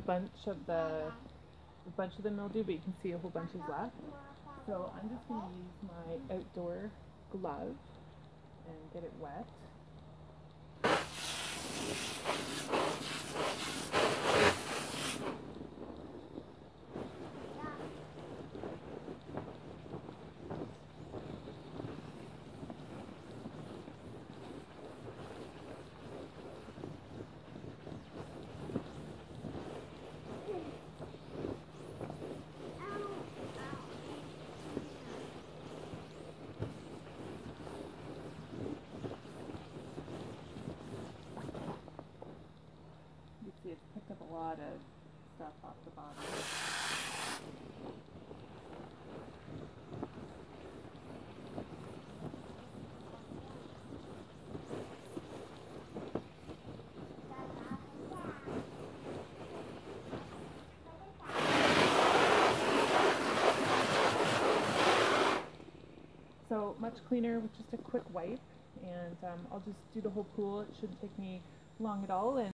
bunch of the a bunch of the mildew, but you can see a whole bunch is left. So I'm just going to use my outdoor glove and get it wet. See it's picked up a lot of stuff off the bottom. So much cleaner with just a quick wipe and um, I'll just do the whole pool. It shouldn't take me long at all. And